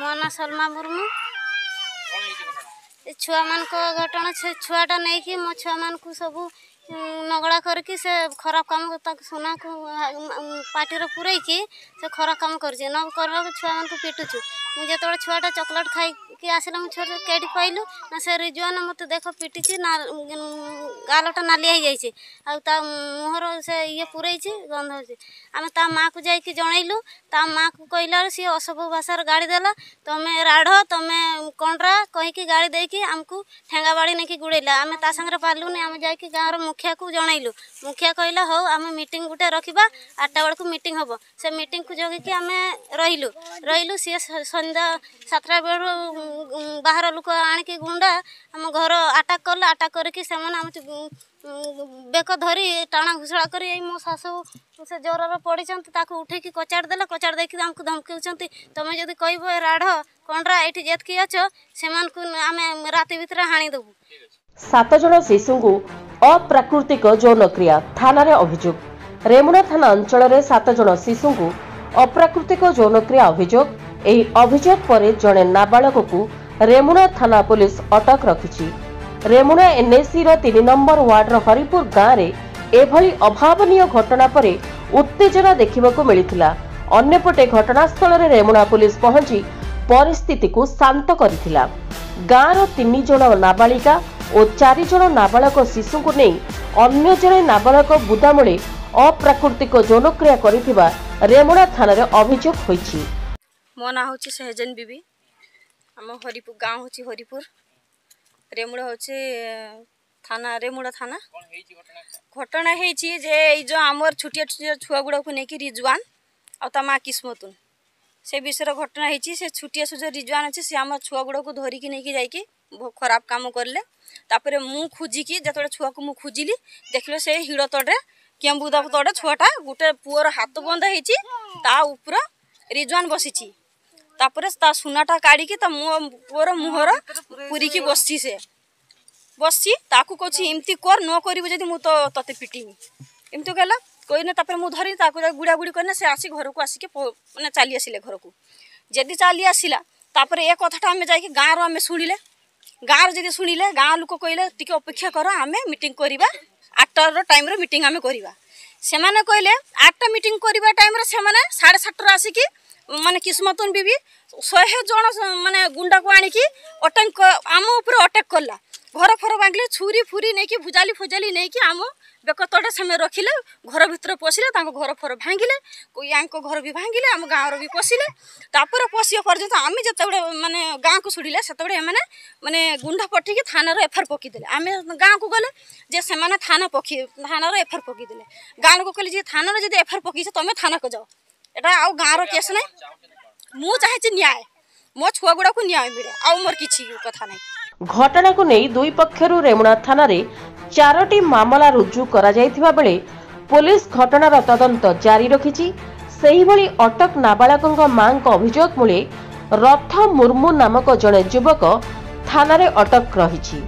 मो ना सलमा मुर्मू ଛୁଆମାନଙ୍କ ଅଘଟଣ ସେ ଛୁଆଟା ନେଇକି ମୋ ଛୁଆମାନଙ୍କୁ ସବୁ ନଗଡ଼ା କରିକି ସେ ଖରାପ କାମ ତାକୁ ସୁନାକୁ ପାଟିରେ ପୂରେଇକି ସେ ଖରାପ କାମ କରୁଛି ନ କରିବାକୁ ଛୁଆମାନଙ୍କୁ ପିଟୁଛୁ ମୁଁ ଯେତେବେଳେ ଛୁଆଟା ଚକୋଲେଟ୍ ଖାଇକି ଆସିଲା ମୁଁ ଛୁଆ କେଇଠି ପାଇଲୁ ନା ସେ ରିଜୁଆନ ମୋତେ ଦେଖ ପିଟିଛି ନା ଗାଲଟା ନାଲିଆ ହେଇଯାଇଛି ଆଉ ତା ମୁହଁର ସେ ଇଏ ପୂରେଇଛି ଗନ୍ଧ ହେଉଛି ଆମେ ତା ମାଆକୁ ଯାଇକି ଜଣେଇଲୁ ତା ମାଆକୁ କହିଲାରୁ ସିଏ ଅସଭ୍ୟ ଭାଷାରେ ଗାଳି ଦେଲା ତମେ ରାଢ଼ ତମେ କଣ୍ଡରା କହିକି ଗାଳି ଦେଇକି कि आमको ठेंगावाड़ी नहीं गुड़ेला आम तांगे पालूनि आम जा गाँव मुखिया को जनइलु मुखिया कहला हाउ आम मीट गोटे रखा आठटा बेलू मीट हम से मीट को जगिकी आम रही रही सी सन्दा सतटा बेलू ବାହାର ଲୋକ ଆଣିକି ଗୁଣ୍ଡା ଆମ ଘର ଆଟାକ୍ କଲେ ଆଟାକ୍ କରିକି ସେମାନେ ଆମ ବେକ ଧରି ଟାଣା ଘୁଷୁଳା କରି ଏଇ ମୋ ଶାଶୁ ସେ ଜ୍ୱରରେ ପଡ଼ିଛନ୍ତି ତାକୁ ଉଠେଇକି କଚାଡ଼ି ଦେଲେ କଚାଡ଼ି ଦେଇକି ଆମକୁ ଧମକାଉଛନ୍ତି ତମେ ଯଦି କହିବ ଏ ରାଢ଼ କଣ୍ଡରା ଏଇଠି ଯେତିକି ଅଛ ସେମାନଙ୍କୁ ଆମେ ରାତି ଭିତରେ ହାଣିଦେବୁ ସାତ ଜଣ ଶିଶୁଙ୍କୁ ଅପ୍ରାକୃତିକ ଯୌନକ୍ରିୟା ଥାନାରେ ଅଭିଯୋଗ ରେମୁଣା ଥାନା ଅଞ୍ଚଳରେ ସାତ ଜଣ ଶିଶୁଙ୍କୁ ଅପ୍ରାକୃତିକ ଯୌନକ୍ରିୟା ଅଭିଯୋଗ ଏହି ଅଭିଯୋଗ ପରେ ଜଣେ ନାବାଳକକୁ ରେମୁଣା ଥାନା ପୁଲିସ ଅଟକ ରଖିଛି ରେମୁଣା ଏନ୍ଏସିର ତିନି ନମ୍ବର ୱାର୍ଡର ହରିପୁର ଗାଁରେ ଏଭଳି ଅଭାବନୀୟ ଘଟଣା ପରେ ଉତ୍ତେଜନା ଦେଖିବାକୁ ମିଳିଥିଲା ଅନ୍ୟପଟେ ଘଟଣାସ୍ଥଳରେ ରେମୁଣା ପୁଲିସ ପହଞ୍ଚି ପରିସ୍ଥିତିକୁ ଶାନ୍ତ କରିଥିଲା ଗାଁର ତିନି ଜଣ ନାବାଳିକା ଓ ଚାରି ଜଣ ନାବାଳକ ଶିଶୁଙ୍କୁ ନେଇ ଅନ୍ୟ ଜଣେ ନାବାଳକ ବୁଦାମୂଳେ ଅପ୍ରାକୃତିକ ଯୌନକ୍ରିୟା କରିଥିବା ରେମୁଣା ଥାନାରେ ଅଭିଯୋଗ ହୋଇଛି ମୋ ନାଁ ହେଉଛି ସେହେଜେନ ବିବି आम हरिपुर गाँव हूँ हरिपुर रेमुड़ा हूँ थाना रेमुड़ा थाना घटना है जे जो आमर छोटिया छोटिया छुआ गुड़ाक नहीं रिजवान आ ता किस्मतुन से विषय घटना है से छोटिया रिजवान अच्छे से आम छुआ गुड़ाक धरिकी नहीं कि खराब कम कले मु खोजिकी जो छुआ को मुझे खोजिली देख से हिड़ तटे କେମ୍ବୁଦା ତଳେ ଛୁଆଟା ଗୋଟେ ପୁଅର ହାତ ବନ୍ଧା ହେଇଛି ତା ଉପରେ तापर ता सुनाटा काढ़ी ता मुह पुअर मुहर पूरी बसी से बसी ताकू कह एमती कर न करू जी मुझे तते पिटमी एमती कहला कहीना धरनी गुड़ा गुड़ कहना से आस घर को आसिक मैंने चली आसे घर को जदि चली आसला तापर एक कथा जा गाँव रे शुणिले गाँव रि शुणिले गाँव लोक कहले टे अपेक्षा कर आम मीट करवा आठटार टाइम मीट आम करवा से कहले आठटा मीट करवा टाइम से साढ़े सातटा आसिकी ମାନେ କିସ୍ମତୁନ ବିବି ଶହେ ଜଣ ମାନେ ଗୁଣ୍ଡକୁ ଆଣିକି ଅଟାକ୍ ଆମ ଉପରେ ଅଟାକ୍ କଲା ଘର ଫର ଭାଙ୍ଗିଲେ ଛୁରୀ ଫୁରୀ ନେଇକି ଭୁଜାଲି ଫୁଜାଲି ନେଇକି ଆମ ବେକତଟା ସେମାନେ ରଖିଲେ ଘର ଭିତରେ ପଶିଲେ ତାଙ୍କ ଘର ଫର ଭାଙ୍ଗିଲେ ୟାଙ୍କ ଘର ବି ଭାଙ୍ଗିଲେ ଆମ ଗାଁର ବି ପଶିଲେ ତାପରେ ପଶିବା ପର୍ଯ୍ୟନ୍ତ ଆମେ ଯେତେବେଳେ ମାନେ ଗାଁକୁ ଛୁଡ଼ିଲେ ସେତେବେଳେ ଏମାନେ ମାନେ ଗୁଣ୍ଡା ପଠିକି ଥାନାର ଏଫଆଇଆର୍ ପକାଇଦେଲେ ଆମେ ଗାଁକୁ ଗଲେ ଯେ ସେମାନେ ଥାନା ପକାଇ ଥାନାର ଏଫଆଇଆର୍ ପକାଇଦେଲେ ଗାଁ ଲୋକ କହିଲେ ଯେ ଥାନାର ଯଦି ଏଫଆଇଆର୍ ପକାଇଛ ତୁମେ ଥାନାକୁ ଯାଅ এটা ଆଉ ଗାଁର କେସ୍ ନାହିଁ ମୁଁ ଚାହୁଁଛି ନ୍ୟାୟ ମୋ ଛୁଆଗୁଡ଼ାକୁ ନ୍ୟାୟ ମିଳେ ଆଉ ମୋର କିଛି କଥା ନାହିଁ ଘଟଣାକୁ ନେଇ ଦୁଇ ପକ୍ଷରୁ ରେମୁଣା ଥାନାରେ ଚାରୋଟି ମାମଲା ରୁଜୁ କରାଯାଇଥିବା ବେଳେ ପୋଲିସ ଘଟଣାର ତଦନ୍ତ ଜାରି ରଖିଛି ସେହିଭଳି ଅଟକ ନାବାଳକଙ୍କ ମାଙ୍କ ଅଭିଯୋଗ ମୂଳେ ରଥ ମୁର୍ମୁ ନାମକ ଜଣେ ଯୁବକ ଥାନାରେ ଅଟକ ରହିଛି